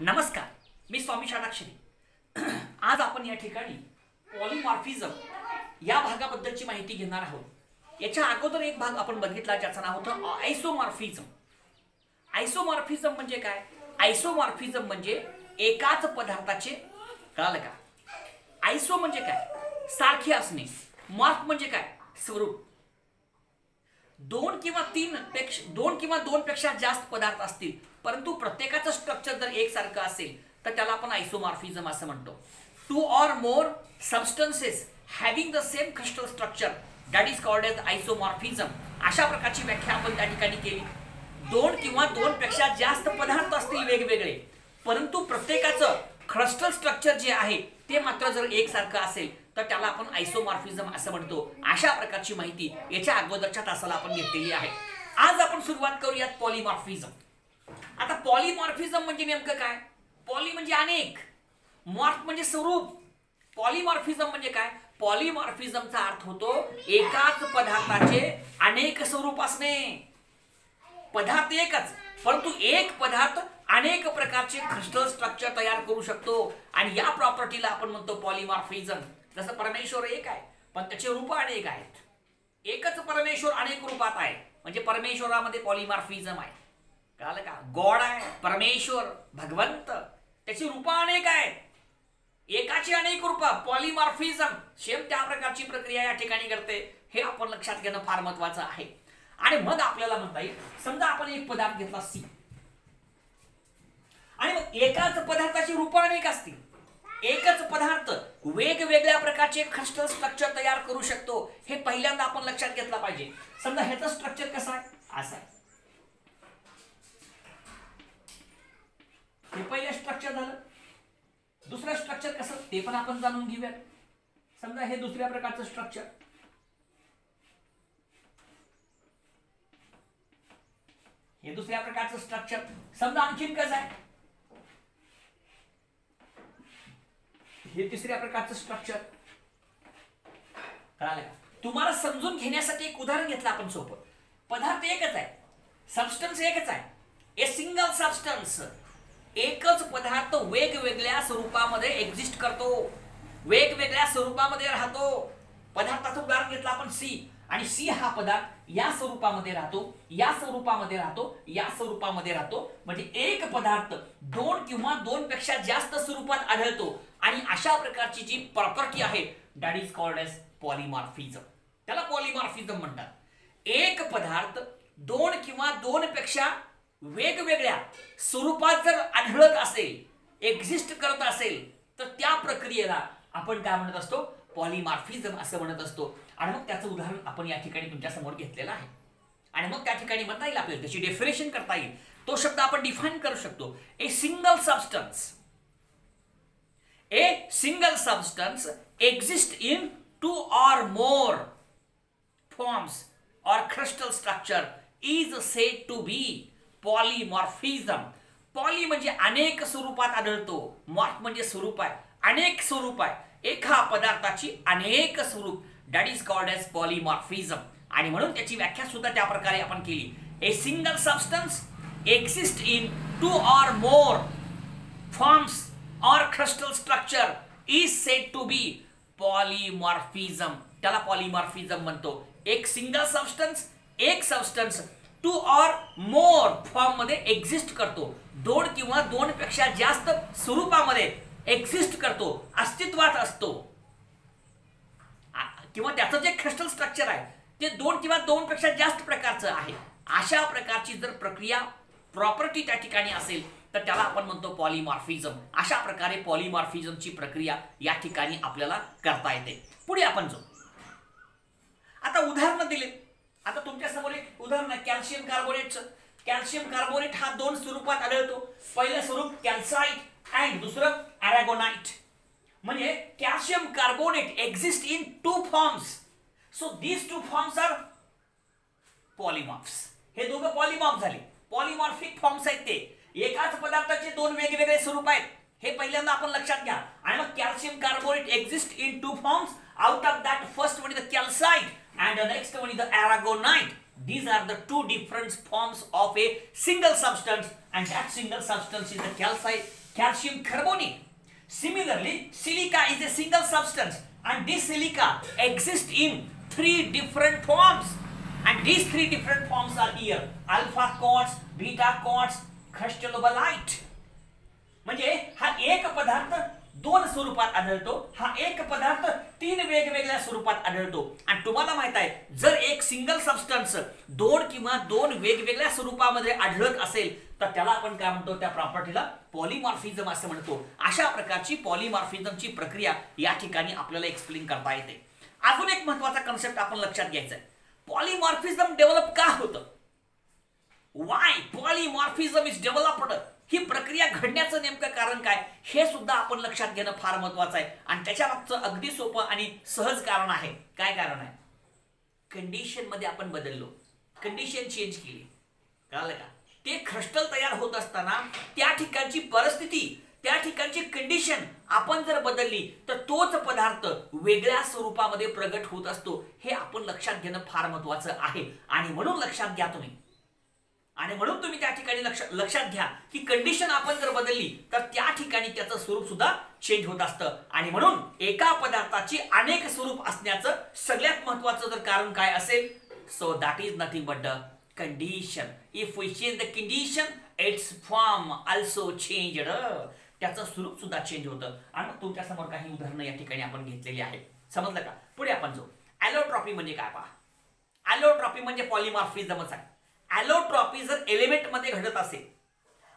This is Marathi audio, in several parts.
नमस्कार मी स्वामी शाणाक्षरी आज आपण या ठिकाणी पॉलिमॉर्फिझम या भागाबद्दलची माहिती घेणार आहोत. याच्या अगोदर एक भाग आपण बघितला ज्याचं नाव होतं आयसोमॉर्फिझम आयसोमॉर्फिझम म्हणजे काय? आयसोमॉर्फिझम म्हणजे एकाच पदार्थाचे कळालं का? आयसो म्हणजे काय? सारखे असणे. मॉर्फ म्हणजे काय? स्वरूप. दोन किंवा तीन पेक्षा दोन किंवा दोन पेक्षा जास्त पदार्थ असतील परंतु प्रत्येकाचं स्ट्रक्चर जर एकसारखं असेल तर त्याला आपण आयसोमॉर्फिझम असं म्हणतो. Two or more substances having the same crystal structure that is called as isomorphism अशा प्रकारची व्याख्या आपण त्या ठिकाणी केली. दोन किंवा दोन पेक्षा जास्त पदार्थ असतील वेगवेगळे परंतु प्रत्येकाचं क्रस्टल स्ट्रक्चर जे आहे ते मात्र जर एकसारखं असेल तर त्याला आपण आयसोमॉर्फिझम असं म्हणतो. अशा प्रकारची माहिती याच्या अगोदरच्या तासाला आपण घेतलेली आहे. आज आपण सुरुवात करूयात पॉलिमॉर्फिझम आता पॉलिमॉर्फिझम म्हणजे नेमकं काय? पॉली म्हणजे अनेक. मॉर्फ म्हणजे स्वरूप. पॉलिमॉर्फिझम म्हणजे काय? पॉलिमॉर्फिझमचा अर्थ होतो एकाच पदार्थाचे अनेक स्वरूप असणे. पदार्थ एकच परंतु एक पदार्थ अनेक प्रकारचे क्रिस्टल स्ट्रक्चर तयार करू शकतो. आणि या प्रॉपर्टीला आपण म्हणतो पॉलिमॉर्फिझम जसं परमेश्वर एक आहे पण त्याचे रूप अनेक आहेत. एकच परमेश्वर अनेक रूपात आहे. म्हणजे परमेश्वरामध्ये पॉलिमॉर्फिझम आहे. कळालं का? गॉड आहे परमेश्वर भगवंत. त्याची रूप अनेक आहेत. एकाची अनेक रूप. पॉलिमॉर्फिझम सेम त्या प्रकारची प्रक्रिया या ठिकाणी करते. हे आपण लक्षात घेणं फार महत्वाचं आहे. आणि मग आपल्याला म्हणता येईल समजा आपण एक पदार्थ घेतला सी. आणि मग एकाच पदार्थाची रूप अनेक असतील. एकच पदार्थ वेगवेगळ्या प्रकारचे क्रिस्टल स्ट्रक्चर तयार करू शकतो. हे पहिल्यांदा आपण लक्षात घेतलं पाहिजे. समजा ह्याचं स्ट्रक्चर कसं आहे? असं आहे. स्ट्रक्चर झालं. दुसरं स्ट्रक्चर कसं? ते पण आपण जाणून घेऊयात. समजा हे दुसऱ्या प्रकारचं स्ट्रक्चर हे दुसऱ्या प्रकारचं स्ट्रक्चर समजा आणखीन कसं आहे? हे तिसऱ्या प्रकारचं स्ट्रक्चर कळालं तुम्हाला समजून घेण्यासाठी एक उदाहरण घेतलं आपण सोपं. पदार्थ एकच आहे. सबस्टन्स एकच आहे. ए सिंगल सबस्टन्स एकच पदार्थ वेगवेगळ्या स्वरूपामध्ये एक्झिस्ट करतो. वेगवेगळ्या स्वरूपामध्ये राहतो. पदार्थाचं उदाहरण घेतलं आपण सी आणि सी हा पदार्थ या स्वरूपामध्ये राहतो या स्वरूपामध्ये राहतो या स्वरूपामध्ये राहतो. म्हणजे एक पदार्थ दोन किंवा दोन पेक्षा जास्त स्वरूपात आढळतो. आणि अशा प्रकारची जी प्रॉपर्टी आहे that is called as polymorphism त्याला पॉलिमॉर्फिझम म्हणतात. एक पदार्थ दोन किंवा दोन पेक्षा वेगवेगळ्या स्वरूपात जर आढळत असेल एक्झिस्ट करत असेल तर त्या प्रक्रियेला आपण काय म्हणत असतो? पॉलिमार्फिझम असं म्हणत असतो. आणि मग त्याचं उदाहरण आपण या ठिकाणी तुमच्यासमोर घेतलेलं आहे. आणि मग त्या ठिकाणी म्हणता येईल आपल्याला त्याची डेफिनेशन करता येईल तो शब्द आपण डिफाईन करू शकतो. A single substance a single substance exist in two or more forms or crystal structure is said to be polymorphism poly म्हणजे अनेक स्वरूपात आढळतो. मॉर्फ म्हणजे स्वरूप आहे. अनेक स्वरूप आहे. एका पदार्थाची अनेक स्वरूप. That is called as polymorphism आणि म्हणून त्याची व्याख्या सुद्धा त्या प्रकारे आपण केली. A single substance exist in two or more forms or crystal structure is said to be polymorphism त्याला पॉलिमॉर्फिझम म्हणतो. एक सिंगल सबस्टन्स एक सबस्टन्स टू ऑर मोर फॉर्ममध्ये एक्झिस्ट करतो. दोन किंवा दोन पेक्षा जास्त स्वरूपामध्ये एक्झिस्ट करतो. अस्तित्वात असतो. किंवा त्याचं जे क्रिस्टल स्ट्रक्चर आहे ते दोन किंवा दोन पेक्षा जास्त प्रकारचं आहे. अशा प्रकारची जर प्रक्रिया प्रॉपर्टी त्या ठिकाणी असेल तर त्याला आपण म्हणतो पॉलिमॉर्फिझम अशा प्रकारे पॉलिमॉर्फिझमची प्रक्रिया या ठिकाणी आपल्याला करता येते. पुढे आपण जाऊ. आता उदाहरण दिले. आता तुमच्यासमोर एक उदाहरण आहे कॅल्शियम कार्बोनेटचं कॅल्शियम कार्बोनेट हा दोन स्वरूपात आढळतो. पहिलं स्वरूप कॅल्साईट अँड दुसरं अरॅगोनाइट म्हणजे calcium carbonate exist in two forms so these two forms are polymorphs हे दोघं पॉलिमॉर्फ झाले. पॉलिमॉर्फिक फॉर्म्स आहेत ते. एकाच पदार्थाचे दोन वेगवेगळे स्वरूप आहेत. हे पहिल्यांदा आपण लक्षात घ्या. आणि मग calcium carbonate exist in two forms out of that first one is the calcite and the next one is the aragonite these are the two different forms of a single substance and that single substance is the calcite calcium carbonate. Similarly, silica is a single substance and this silica exists in three different forms. And these three different forms are here. Alpha quartz, beta quartz, crystallobolite. म्हणजे हा एक पदार्थ दोन स्वरूपात आढळतो. हा एक पदार्थ तीन वेगवेगळ्या स्वरूपात आढळतो. आणि तुम्हाला माहीत आहे जर एक सिंगल सबस्टन्स दोन किंवा दोन वेगवेगळ्या स्वरूपामध्ये आढळत असेल तर त्याला आपण काय म्हणतो? त्या प्रॉपर्टीला पॉलिमॉर्फिझम असं म्हणतो. अशा प्रकारची पॉलिमॉर्फिझमची प्रक्रिया या ठिकाणी आपल्याला एक्सप्लेन करता येते. अजून एक महत्त्वाचा कन्सेप्ट आपण लक्षात घ्यायचा आहे. पॉलिमॉर्फिझम डेव्हलप का होतं? वाय पॉलिमॉर्फिझम इज डेव्हलप्ड ही प्रक्रिया घडण्याचं नेमकं कारण काय हे सुद्धा आपण लक्षात घेणं फार महत्वाचं आहे. आणि त्याच्या मागचं अगदी सोपं आणि सहज कारण आहे. काय कारण आहे? कंडिशनमध्ये आपण बदललो. कंडिशन चेंज केली. कळालं का? ते क्रस्टल तयार होत असताना त्या ठिकाणची परिस्थिती त्या ठिकाणची कंडिशन आपण जर बदलली तर तोच पदार्थ वेगळ्या स्वरूपामध्ये प्रगट होत असतो. हे आपण लक्षात घेणं फार महत्वाचं आहे. आणि म्हणून लक्षात घ्या तुम्ही. आणि म्हणून तुम्ही त्या ठिकाणी लक्ष लक्षात घ्या की कंडिशन आपण जर बदलली तर त्या ठिकाणी त्याचं स्वरूप सुद्धा चेंज होत असतं. आणि म्हणून एका पदार्थाची अनेक स्वरूप असण्याचं सगळ्यात महत्वाचं जर कारण काय असेल so that is nothing but the condition if we change the condition its form also change त्याचं स्वरूप सुद्धा चेंज होतं. आणि तुमच्यासमोर काही उदाहरणं या ठिकाणी आपण घेतलेली आहेत. समजलं का? पुढे आपण जाऊ. ॲलोट्रॉपी म्हणजे काय पहा? ॲलोट्रॉपी म्हणजे पॉलिमॉर्फिझमच आहे. ॲलोट्रॉपी जर एलिमेंटमध्ये घडत असेल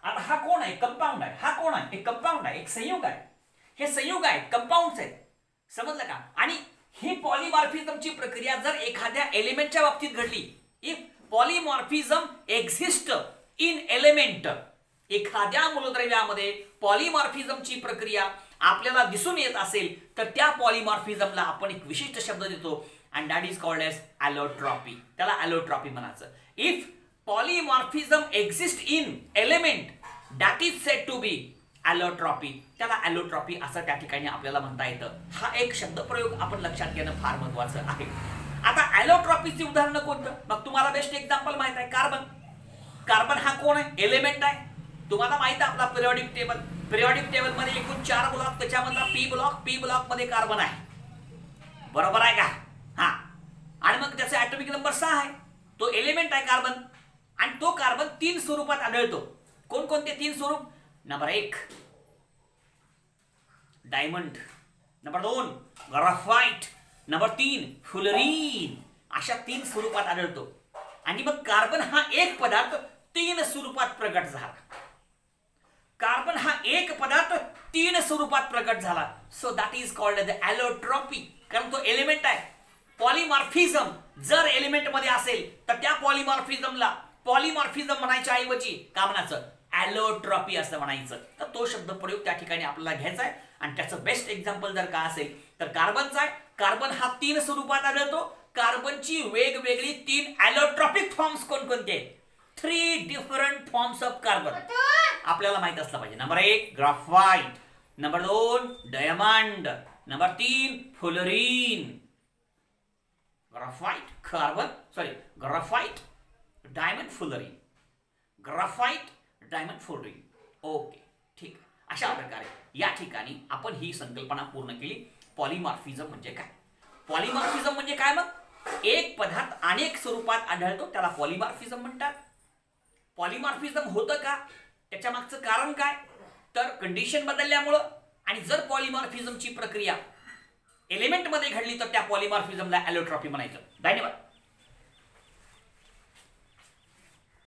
आता हा कोण आहे? कंपाऊंड आहे. हा कोण आहे? एक कंपाऊंड आहे. एक संयोग आहे. हे संयोग आहेत. कंपाऊंड आहेत. समजलं का? आणि ही पॉलिमॉर्फिझमची प्रक्रिया जर एखाद्या एलिमेंटच्या बाबतीत घडली if polymorphism exist in element एखाद्या मूलद्रव्यामध्ये पॉलिमॉर्फिझमची प्रक्रिया आपल्याला दिसून येत असेल तर त्या पॉलिमॉर्फिझमला आपण एक विशिष्ट शब्द देतो and that is called as allotropy त्याला ॲलोट्रॉपी म्हणायचं. If polymorphism exist in element that is said to be allotropy त्याला ॲलोट्रॉपी असं त्या ठिकाणी आपल्याला म्हणता येतं. हा एक शब्दप्रयोग आपण लक्षात घेणं फार महत्वाचं आहे. आता ॲलोट्रॉपीची उदाहरणं कोणतं? मग तुम्हाला बेस्ट एक्झाम्पल माहीत आहे कार्बन कार्बन हा कोण आहे? एलिमेंट आहे. तुम्हाला माहीत आहे आपला पिरियॉडिक टेबल पिरियॉडिक टेबलमध्ये एकूण चार ब्लॉक त्याच्यामधला पी ब्लॉक पी ब्लॉकमध्ये कार्बन आहे. बरोबर आहे का? हा. आणि मग त्याचा ॲटॉमिक नंबर सहा आहे. तो एलिमेंट आहे कार्बन आणि तो कार्बन तीन स्वरूपात आढळतो. कोणकोणते तीन स्वरूप? नंबर एक डायमंड नंबर दोन ग्राफाईट नंबर तीन फुलरीन अशा तीन स्वरूपात आढळतो. आणि मग कार्बन हा एक पदार्थ तीन स्वरूपात प्रकट झाला. कार्बन हा एक पदार्थ तीन स्वरूपात प्रकट झाला. So that is called the allotropy कारण तो एलिमेंट आहे. पॉलिमॉर्फिझम जर एलिमेंटमध्ये असेल तर त्या पॉलिमॉर्फिझमला पॉलिमॉर्फिझम म्हणायच्या ऐवजी का म्हणायचं? ॲलोट्रॉपी असं म्हणायचं. तर तो शब्द प्रयोग त्या ठिकाणी आपल्याला घ्यायचा आहे. आणि त्याचं बेस्ट एक्झाम्पल जर का असेल तर कार्बनचा आहे. कार्बन हा तीन स्वरूपात आढळतो. कार्बनची वेगवेगळी तीन ॲलोट्रॉपिक फॉर्म्स कोणकोणते? Three different forms of carbon आपल्याला माहीत असलं पाहिजे. नंबर एक ग्राफाईट नंबर दोन डायमंड नंबर तीन fullerene graphite carbon sorry graphite diamond fullerene. Graphite diamond fullerene. Okay ठीक. अशा प्रकारे या ठिकाणी आपण ही संकल्पना पूर्ण केली. पॉलिमॉर्फिझम म्हणजे काय? पॉलिमॉर्फिझम म्हणजे काय मग? एक पदार्थ अनेक स्वरूपात आढळतो त्याला पॉलिमॉर्फिझम म्हणतात. पॉलिमॉर्फिझम होतं का? त्याच्या मागचं कारण काय? तर कंडिशन बदलल्यामुळं आणि जर पॉलिमॉर्फिझमची प्रक्रिया एलिमेंटमध्ये घडली तर त्या पॉलिमॉर्फिझमला ॲलोट्रॉपी म्हणायचं. धन्यवाद.